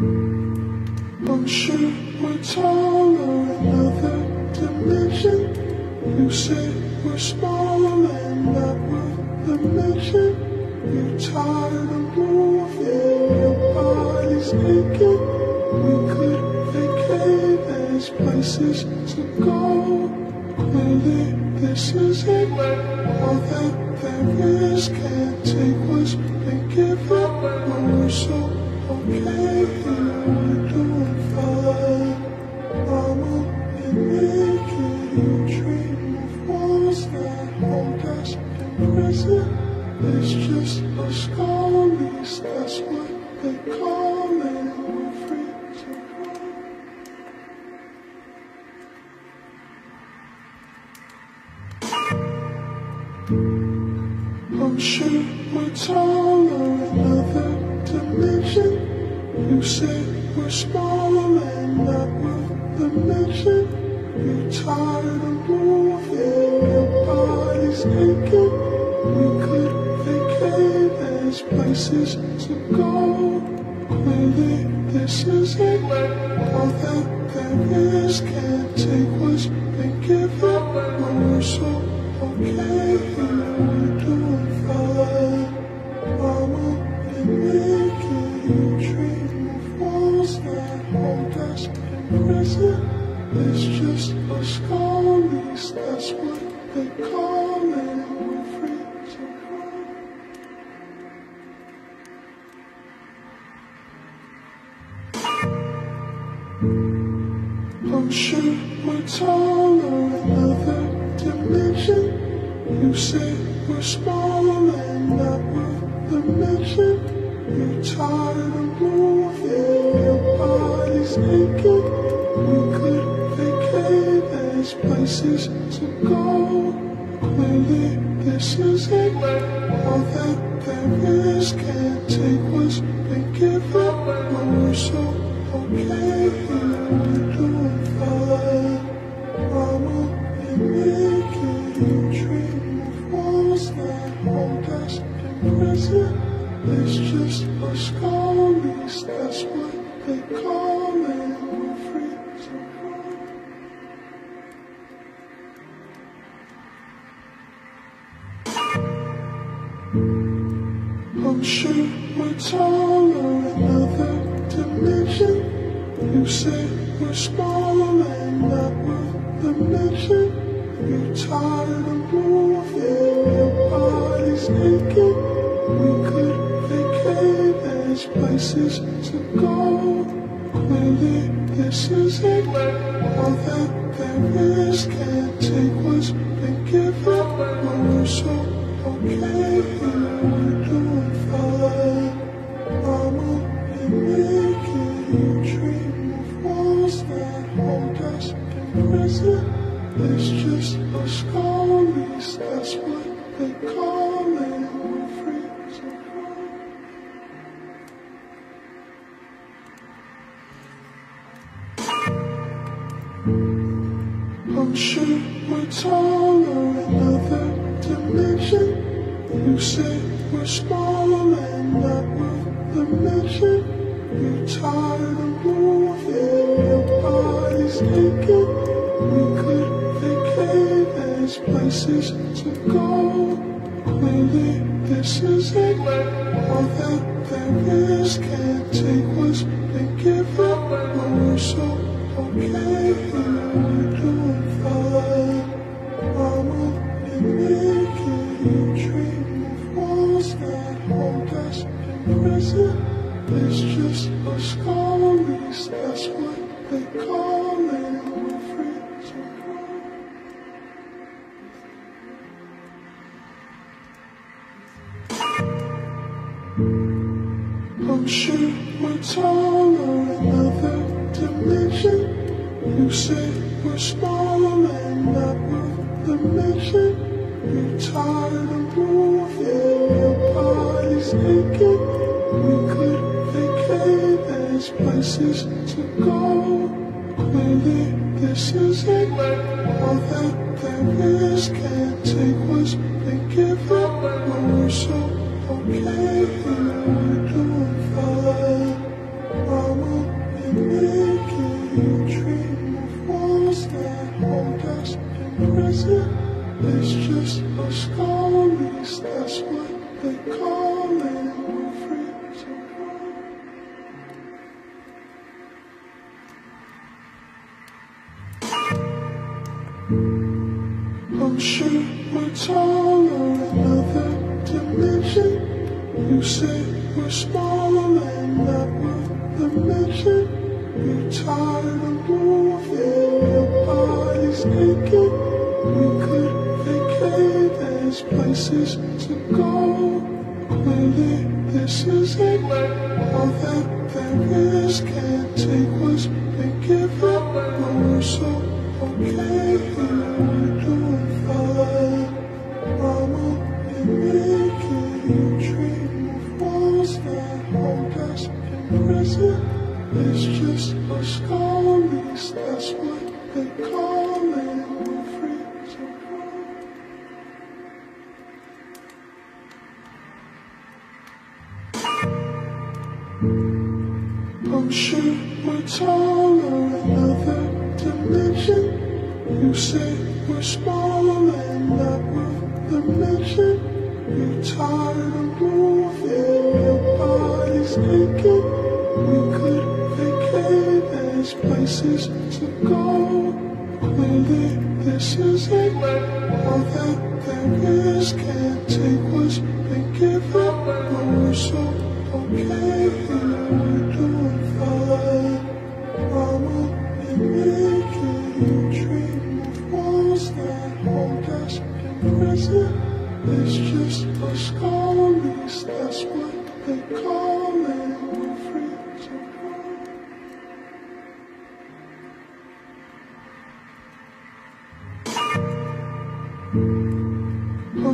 I'm sure we're taller another dimension. You say we're small and not worth the mention. You're tired of moving, your body's aching. We could vacate, there's places to go. Clearly, this is it. All that there is can't take what's been given. But we're so I'm. It's just a release, that's what they call it. We're free to. I'm sure we're taller. You say we're small and not worth the mention. You're tired of moving, your body's aching. We could vacate, there's places to go. Clearly, this is it. All that there is can't take what's been given. But we're so a skull that's what they call it. We're free to roam. I'm sure we're taller another dimension. You say we're small and not worth the mention. You're tired of moving, your body's. Places to go. Clearly, this is it. All that there is can't take what's been given. But we're so okay here, we're doing fine. I'm only naked, you dream of walls that hold us in prison. It's just a release, that's what they call it. We're free I'm we're taller another dimension. You say we're small and not worth the mention. You're tired of moving, your body's aching. We could vacate, there's places to go. Clearly, this is it. All that there is can't take what's been given. But we're so okay we're small and not worth the mention. You're tired of moving, your body's aching. We could vacate, there's places to go. Clearly, this is it. All that there is can't take what's been given. But we're so okay here, prison. It's just a skull release, that's what they call it. We're free we're taller another dimension. You say we're small and not worth the mention. You're tired of moving, your body's aching. There's places to go. Clearly, this is it. All that there is can't take what's been given. But we're so okay we're another dimension. You say we're small and not worth the mention. You're tired of moving, your body's aching. We could vacate, there's places to go. Clearly, this is it. All that there is can't take what's been given. But we're so okay here, we're doing fine. You dream of that hold us in prison. It's just a stories, that's what they call it. We're free. I'm sure we're another dimension. You say we're small and not worth the. You're tired of moving, your body's aching. We could vacate, there's places to go. Clearly, this is it. All that there is can't take what's been given. But we're so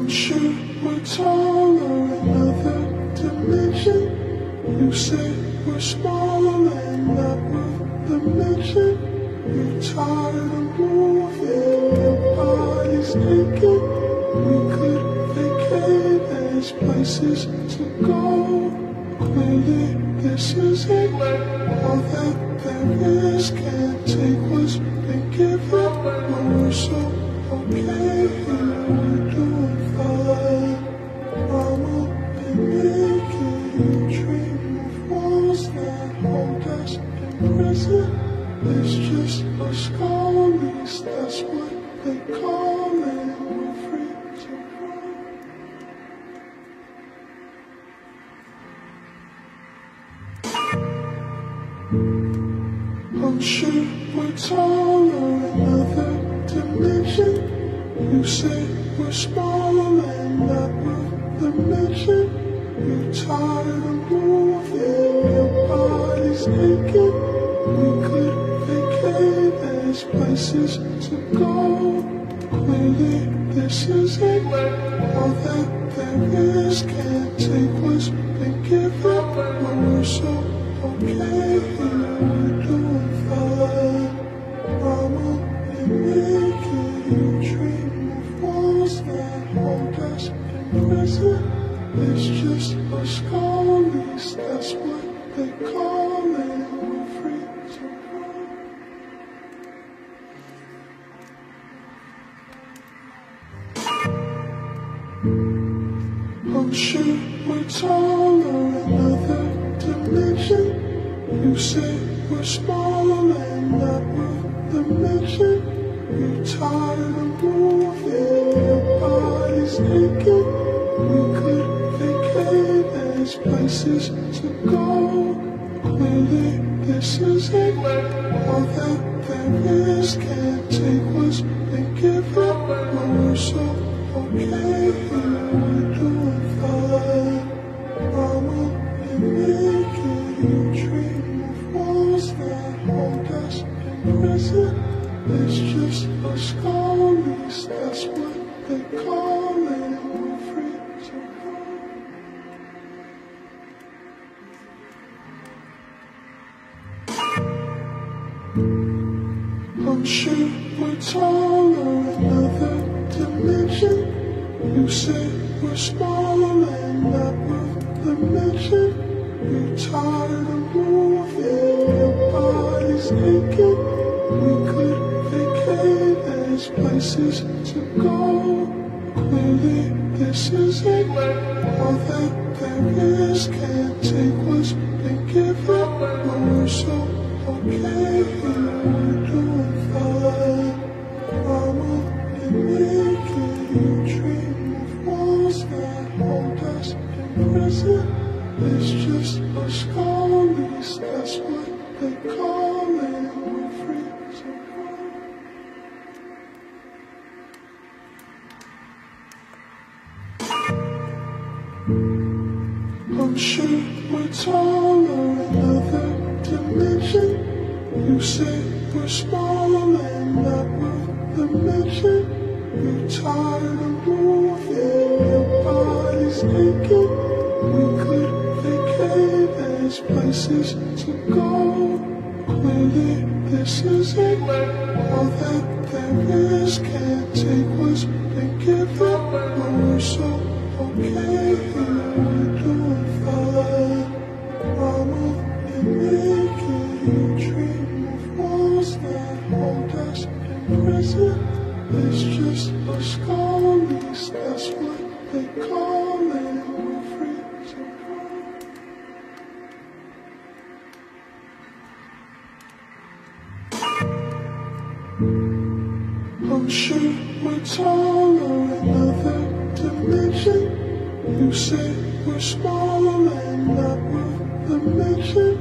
I'm sure we're taller, another dimension. You say we're small and not worth the mention. You're tired of moving, your body's aching. We could vacate, there's places to go. Clearly, this is it. All that there is can't take what's been given. Sure we're taller, another dimension. You say we're small and not worth the mention. You're tired of moving, your body's aching. We could vacate, there's places to go. Clearly, this is it. All that there is can't take what's been given. But we're so okay here, It's just a stories, that's what they call it. We're free to roam. I'm sure we're taller, another dimension. You say we're small tired of moving, your body's aching. We could vacate, there's places to go. Clearly, this is it. All that there is can't take what's been given. Just a stories, that's what they call it. We're free to roam. I'm sure we're taller, in another dimension. You say we're small and not worth the mention. You're tired of moving, your body's aching. We could there's places to go. Clearly, this is it. All that there is can't take what's been given. But we're so okay prison. It's just a scullies, that's what they call it. We're free to run. I'm sure we're taller another dimension. You say we're small and not worth the mention.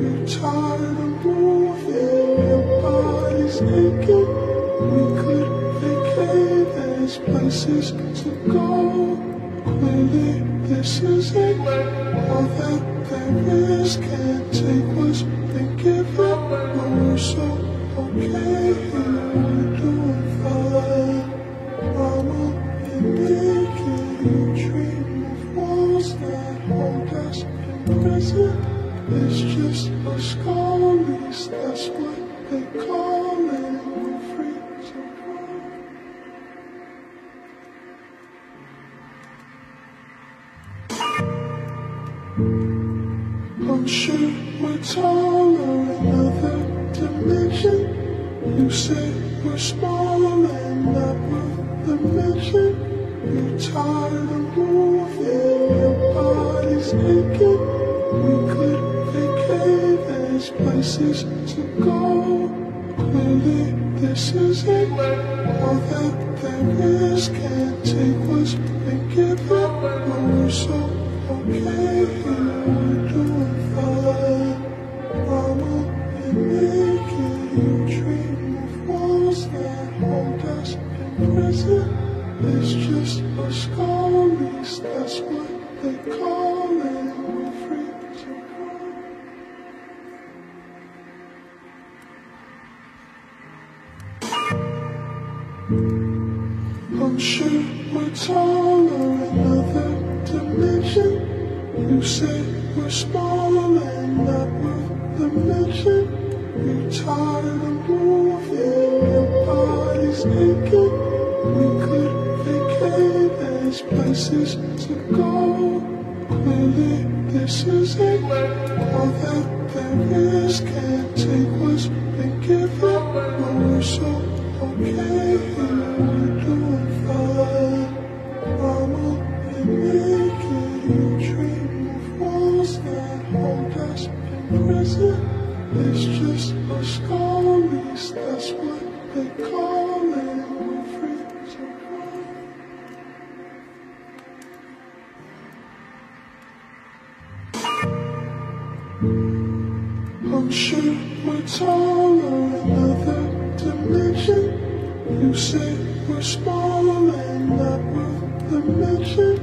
You're tired of moving, your body's aching. We could vacate, there's places to go. Clearly, this is it. All that there is can't take what's been given. But we're so okay here, we're doing fine. I'm only making you dream of walls that hold us in prison. It's just a scullies, that's what they call sure we're taller another dimension. You say we're small and the mention. You're tired of moving, your body's aching. We could vacate, there's places to go. Clearly, this is it. All that there is can't take what's been given. But we're so okay we're taller another dimension. You say we're small and not worth the mention. You're tired of moving, your body's aching. We could vacate, there's places to go. Clearly, this is it. All that there is can't take what's been given. But we're so okay sure we're taller another dimension. You say we're small and not worth the mention.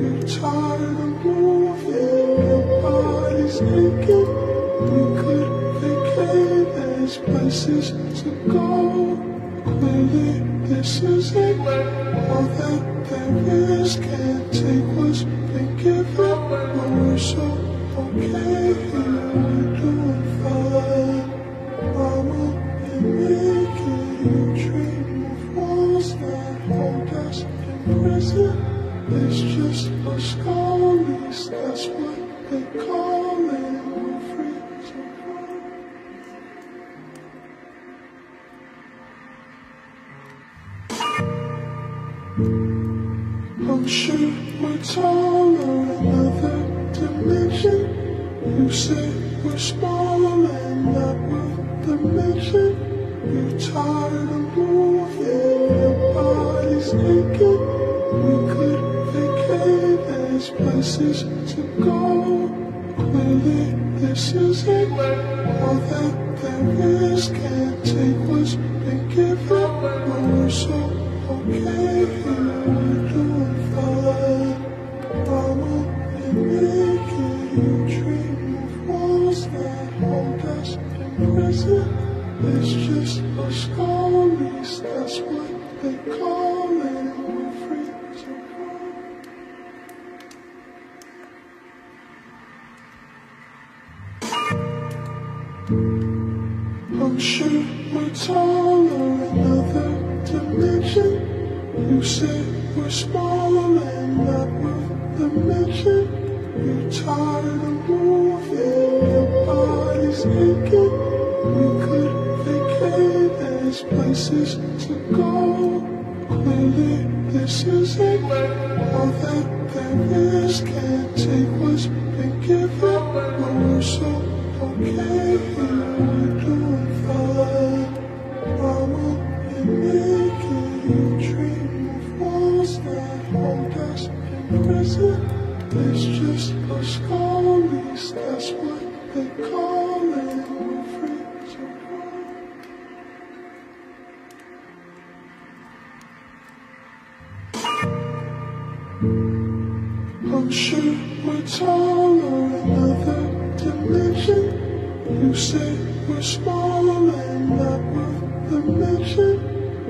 You're tired of moving, your body's aching. We could vacate, there's places to go. Clearly, this is it. All that there is can't take what's been given. But we're so okay my tongue or another dimension. You say we're small and not worth the mention. You're tired of moving, your body's aching. We could vacate, there's places to go. Clearly, this isn't all that there is. Can't take what's been given, but we're so okay here. It's just a stories, that's what they call it. We're free to. I'm sure tongue or another dimension. You say we're small the. You're tired of moving, your body's aching. We could vacate, there's places to go. Clearly, this isn't all that there is. Can't take what's been given, but we're so okay sure my tongue or another dimension. You say we're small and not worth the mention.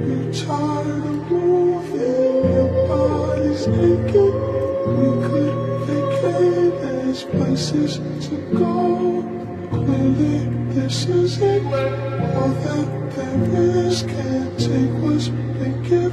You're tired of moving, your body's aching. We could there's places to go. Clearly, this isn't all that there is. Can't take what's been given,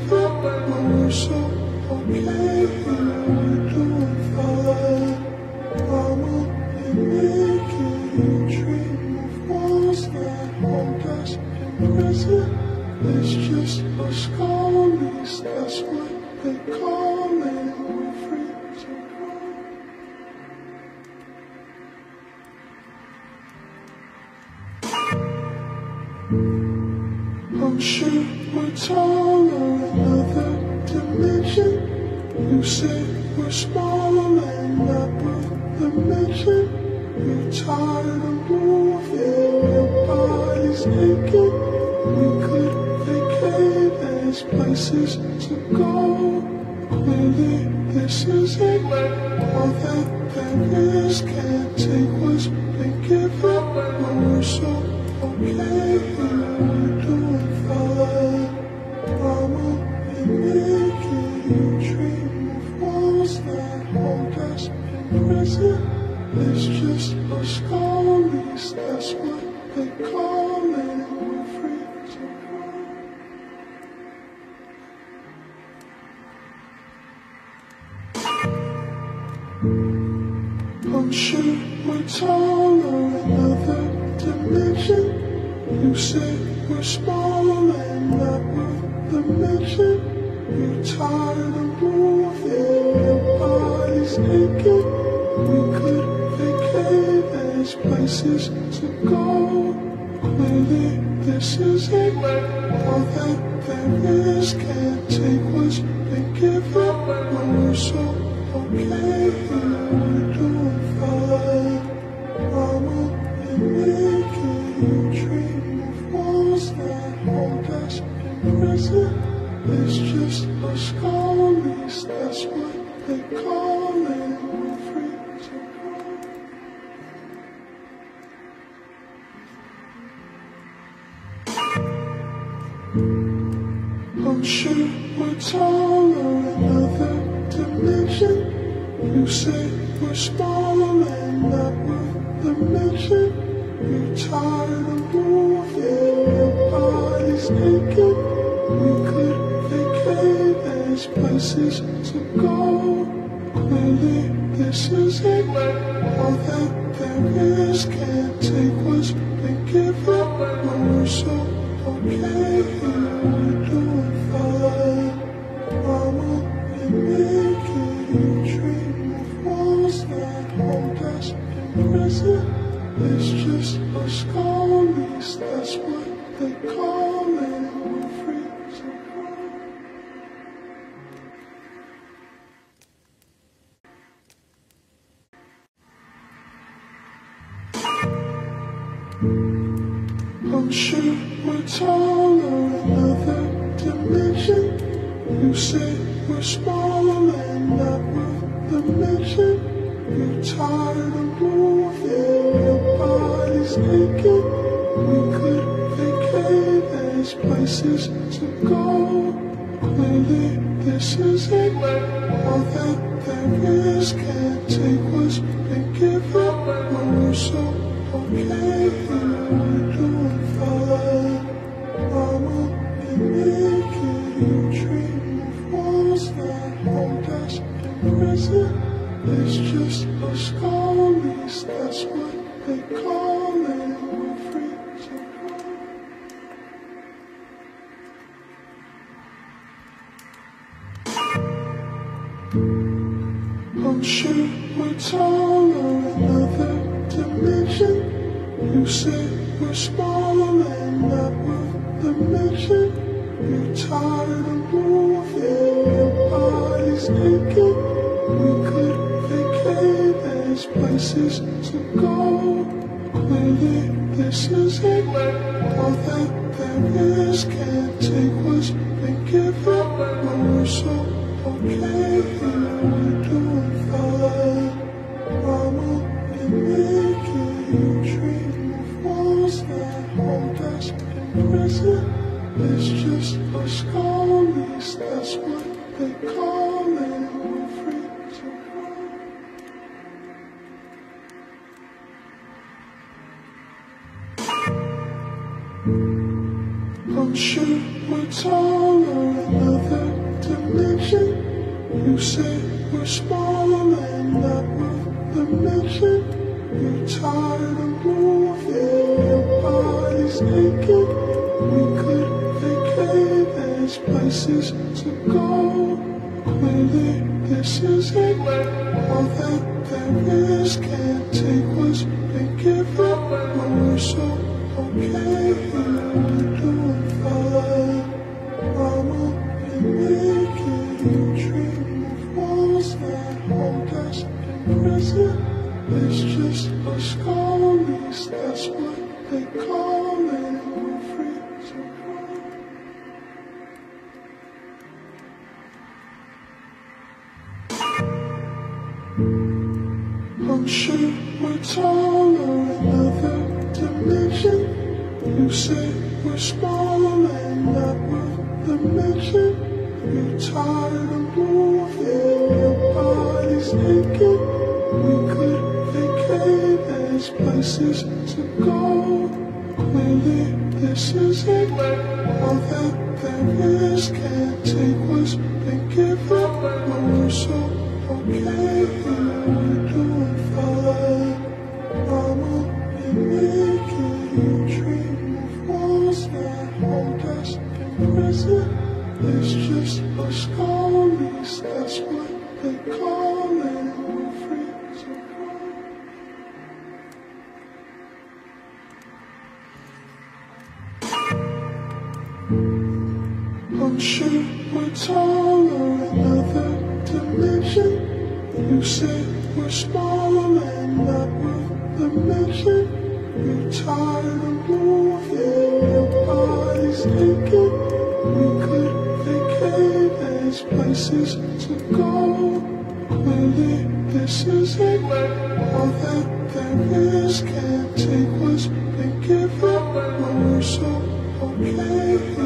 places to go. Clearly, this isn't all that is. Can't take what's been given, but we're so okay here. We're doing fine. I'm only making you dream of walls that hold us in prison. It's just a stories, that's what they call it. We're free tongue or another dimension. You say we're small and not worth the mention. You're tired of moving, your body's aching. We could vacate, there's places to go. Clearly, this isn't all that there is. Can't take what's been given, but we're so okay. We're doing they call it. We're roam. I'm sure tongue or another dimension. You say we're small and not worth the mention. You're tired of moving, your body's aching places to go. Clearly, this isn't all that there is. Can't take what's been given, but we're so okay here. We're doing fine. Mama, we make it a dream of walls that hold us in prison. It's just a scar, that's what they call. I'm we're taller, another dimension. You say we're small and not worth the mention. You're tired of moving, your body's aching. We could vacate, there's places to go. Clearly, this is it. All that there is can't take what's been given. But we're so okay just that's what they call it. We're free to. I'm sure we're taller, another dimension. You say we're small and. You're tired of moving, your body's. Places to go. Clearly, this is it. All that there is can't take what's I'm sure we're taller, another dimension. You say we're small and not worth the mention. You're tired of moving, your body's aching. We could vacate, there's places to go. Clearly, this is it. All that there is can't take what's been given. But we're so okay I'm sure we're taller, another dimension. You say we're small and not worth the mention. You're tired of moving, your body's aching. We could vacate, there's places to go. Clearly, this is it. All that there is can't take what's been given. But we're so okay they call it. We're free to. I'm sure we're taller, another dimension. You say we're small and not worth the mention. You're tired of moving, your body's aching. We could there's places to go. Clearly, this is it. All that there is can't take what's been given. But we're so okay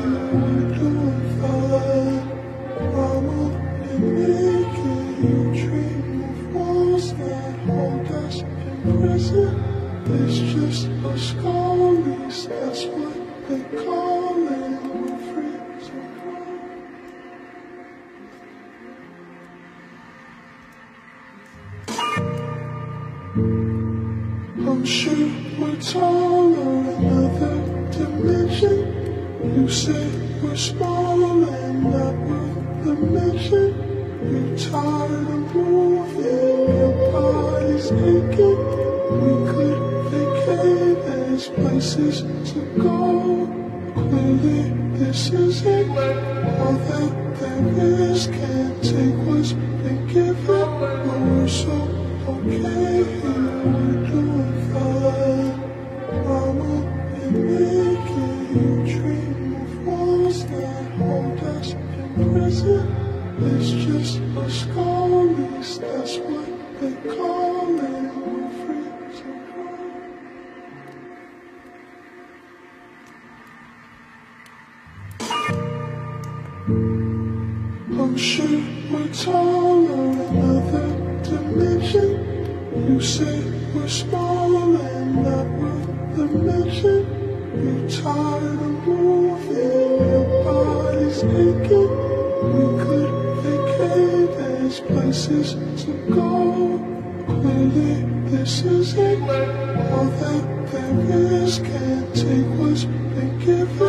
places to go. Clearly, this is it. All that there is can't take what's been given. But we're so okay here. We're doing fine. Mama, and making you dream of walls that hold us in prison. It's just a stories, that's what they call it. We're another dimension. You say we're small and not worth the mention. You're tired of moving, your body's aching. We could vacate as places to go. Clearly, this is it. All that there is can't take what's been given.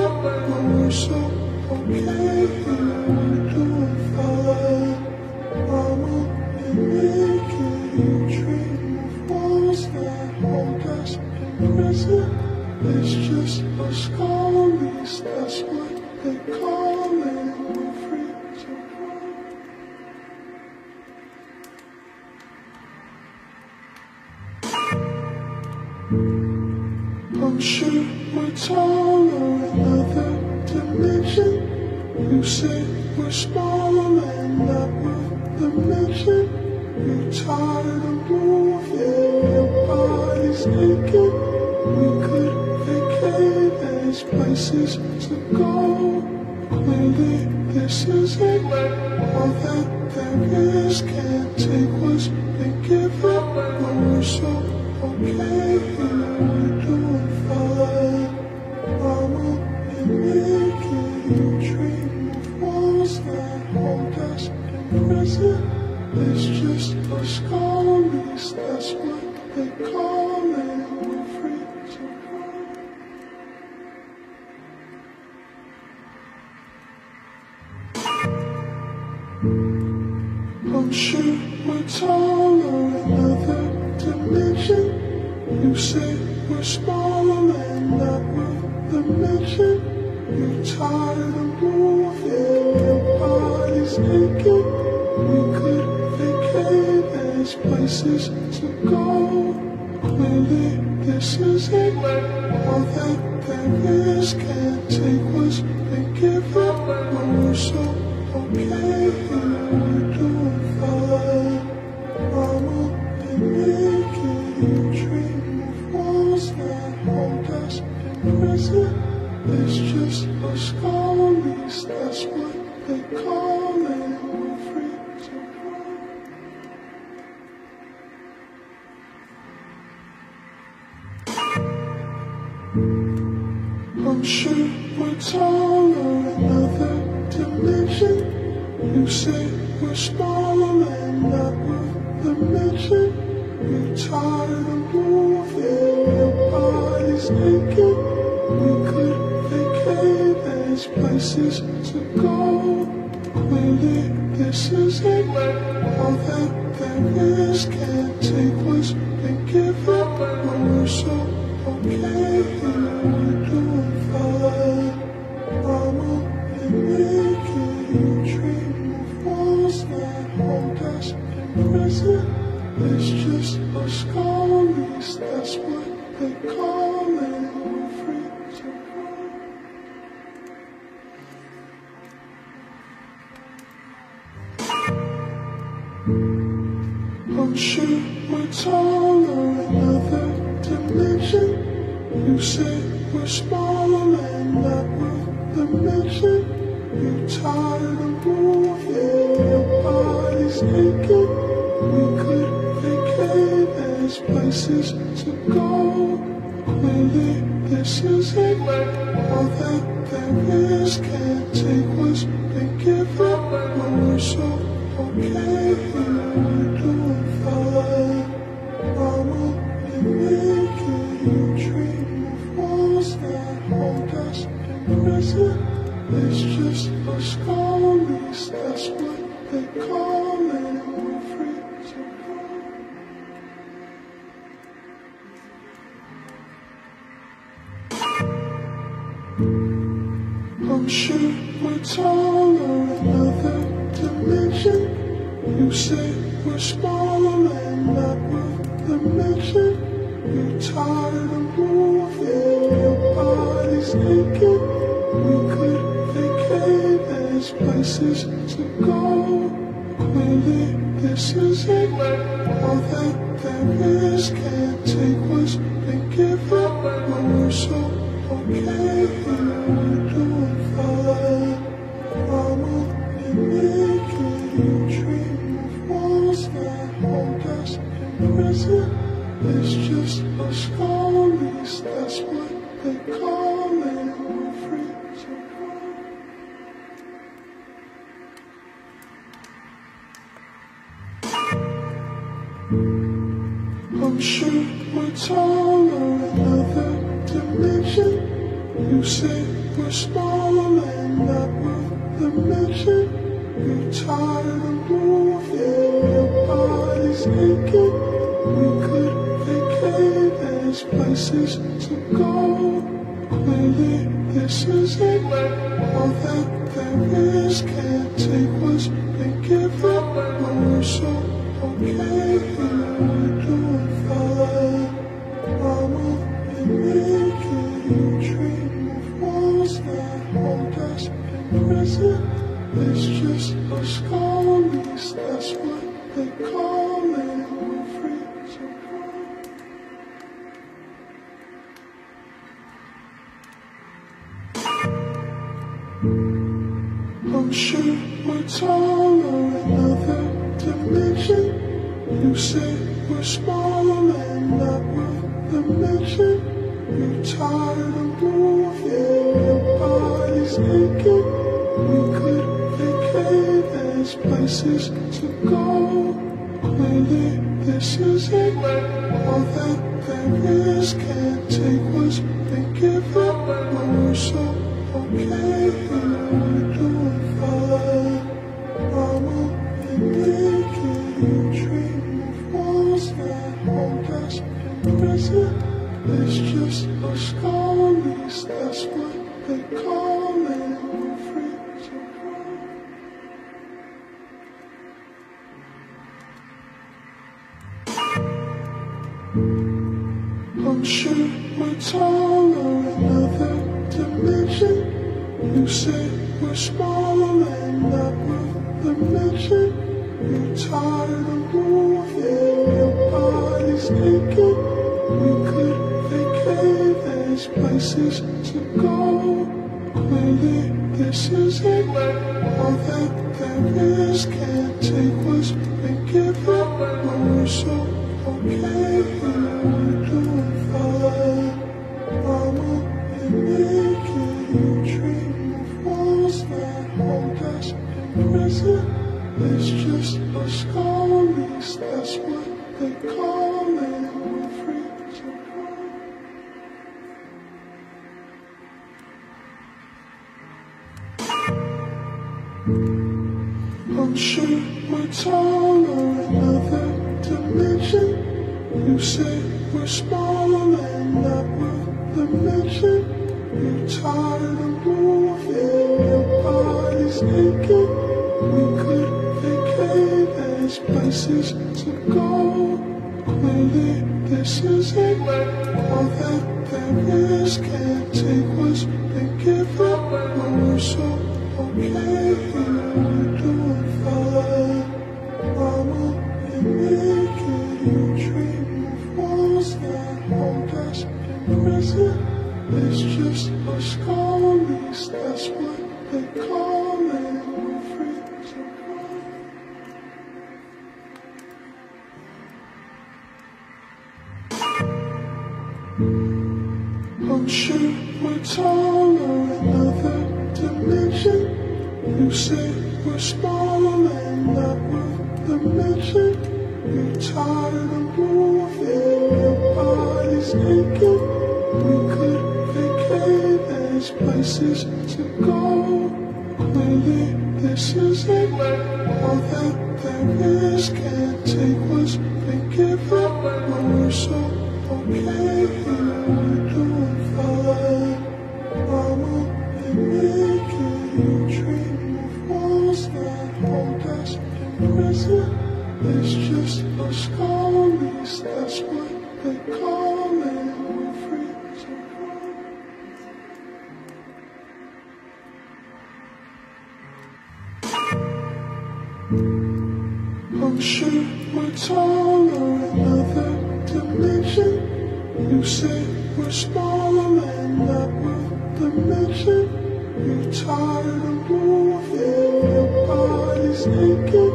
We're taller another dimension. You say we're small and not worth the mention. You're tired of moving, your body's aching. We could vacate as places to go. Clearly, this is it. All that there is can't take what's been we're another dimension. You say we're small and not worth the mention. You're tired of moving, your body's aching. We could vacate as places to go. Clearly, this is it. All that there is can't take what's been given. But we're so okay Sure we're taller another dimension. You say we're small and worth the mention. You're tired of moving, your body's aching. We could vacate as places to go. Clearly, this is it. All that there is can't take what's been given. We're taller another dimension. You say we're small and not worth the mention. You're tired of moving, your body's aching. We could vacate, there's places to go. Clearly, this is it. All that there is can't take what's been given. But we're so okay Sure we're taller another dimension. You say we're small and not worth the mention. You're tired of moving, your body's aching. We could vacate, there's places to go. Clearly, this is it. All that there is can't take what's been given. But we're so okay sure we're taller another dimension. You say we're small and not worth the mention. You're tired of moving, your body's aching. We could vacate, there's places to go. Clearly, this is it. All that there is can't take what's been given. But we're so okay here, we're doing It's just a stories, that's what they call it. We're free to run. I'm sure we're taller another dimension. You say we're small aching. We could vacate, there's places to go. Clearly, this is it. All that there is can't take what's sure we're taller another dimension. You say we're small and not worth the mention. You're tired of moving, your body's aching. We could vacate, there's places to go. Clearly, this is it. All that there is can't take what's been given. Sure we're taller another dimension. You say we're small and worth the mention. You're tired of moving, your body's aching.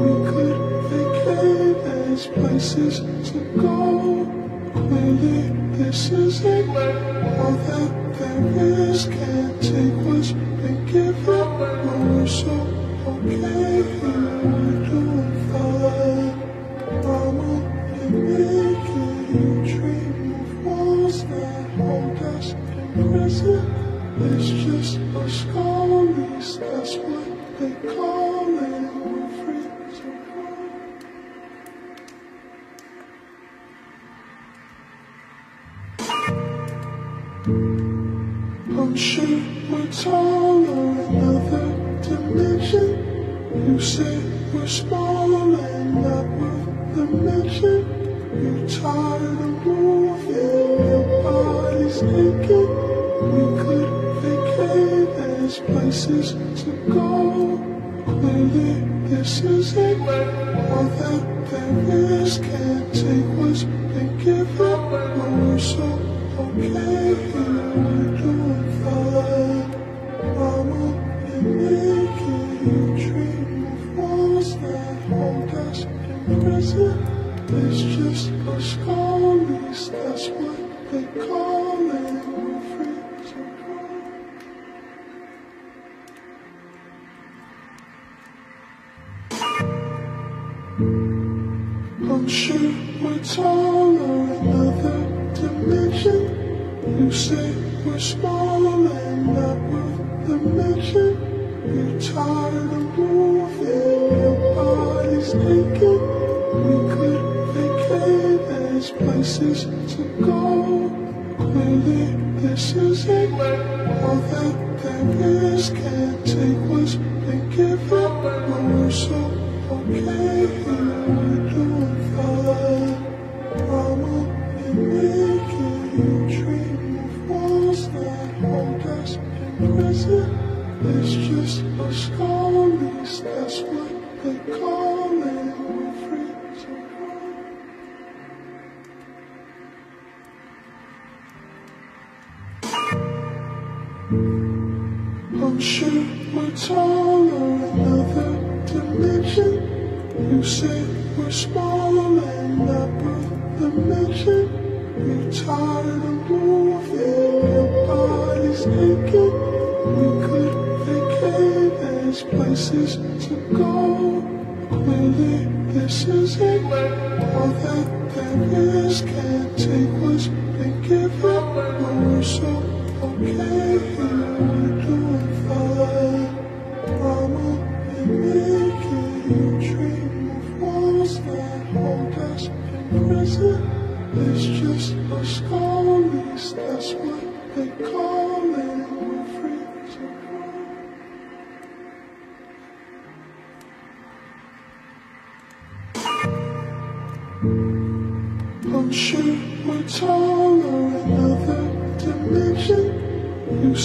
We could vacate as places to go. Clearly, this isn't all that there is. Can't take what's been given, but we're so okay here. Sure we're taller another dimension. You say we're small and not worth the mention. You're tired of moving, your body's aching. We could vacate as places to go. Clearly, this isn't all that there is. Can't take what's been given, but we're so okay here. Prison. It's just a stories, that's what they call it. Roam. I'm sure we're taller another dimension. You say we're. You're tired of moving, your body's. Places to go. Clearly, this isn't all that there is. Can't take what's I'm sure we're taller another dimension. You say we're small and not worth the mention. You're tired of moving, your body's aching. We could vacate as places to go. Clearly, this isn't all that there is. Can't take what's been given, but we're so okay here.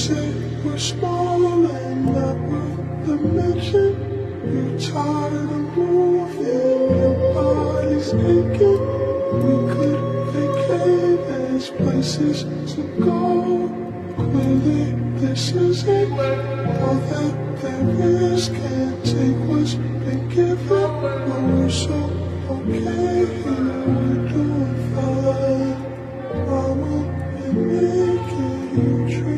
Say we're small and not worth the mention. You're tired of moving, your body's aching. We could vacate as places to go. Clearly, this isn't all that there is. Can't take what's been given, but we're so okay here. We're doing fine. I'm only making you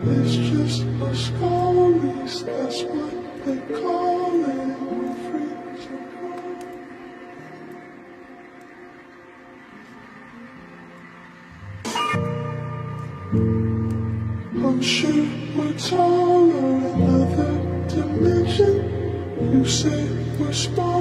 It's just a stories, that's what they call it. I'm sure we're taller another dimension. You say we're small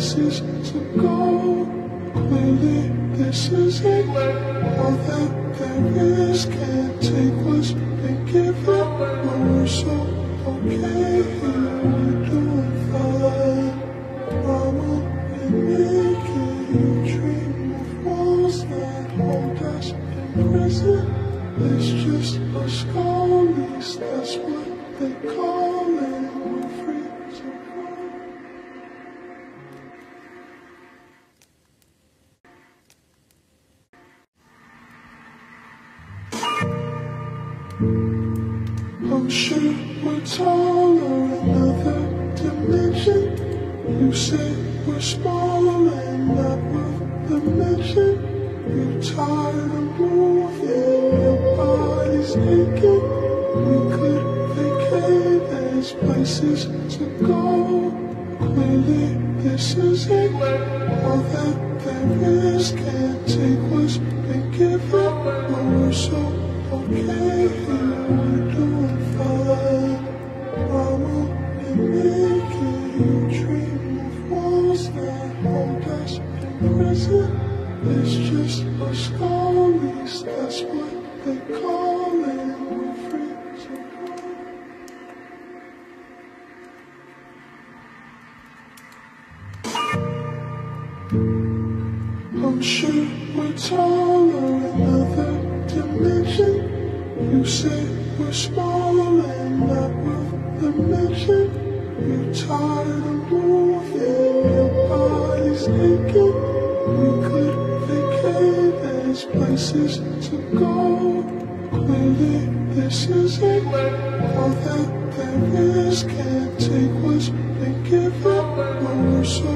This is to go. Clearly, this is it. All that there is can't take us. I'm sure we're taller another dimension. You say we're small and not worth the mention. You're tired of moving, your body's aching. We could vacate, there's places to go. Clearly, this is it. All that there is can't take what's been given. We're another dimension. You say we're small and not worth the mention. You're tired of moving, your body's aching. We could vacate, there's places to go. Clearly, this is it. All that there is can't take what's been given. But we're so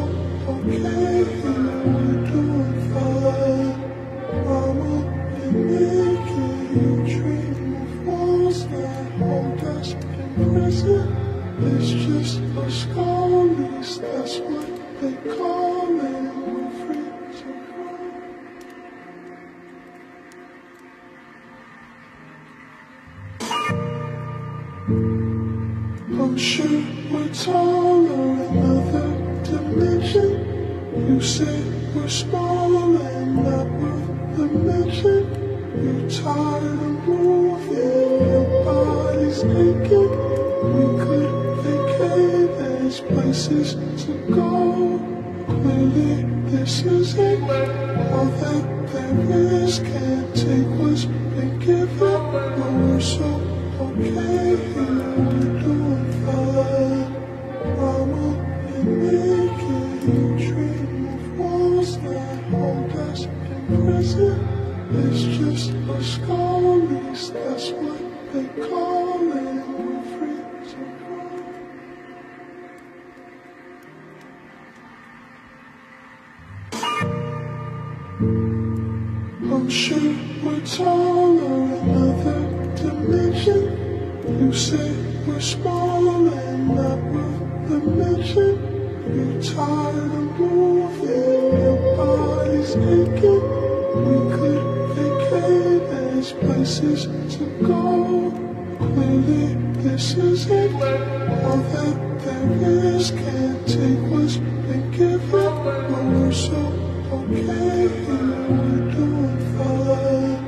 okay here, It's just a that's what they call it. We're to roam. I'm sure we're taller another dimension. You say we're small and not worth the. You're tired of moving, your body's aching. Places to go. Clearly, this is it. All that there is can't take what's go. Clearly, this is it. All that there is can't take what's been given. But we're so okay we're doing fine.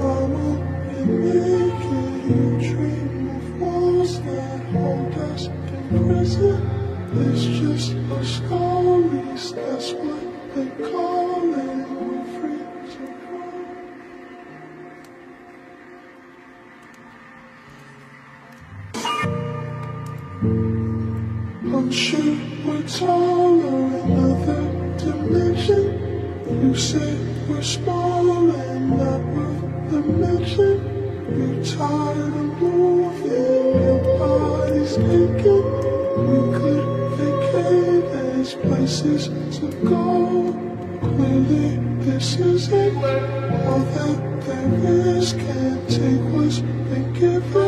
I'm only making you dream of walls that hold us in prison. It's just a scaries, that's what they call it. Sure we're taller another dimension. You say we're small and not worth the mention. You're tired of moving, your body's aching. We could vacate, there's places to go. Clearly, this is it. All that there is can't take what's been given.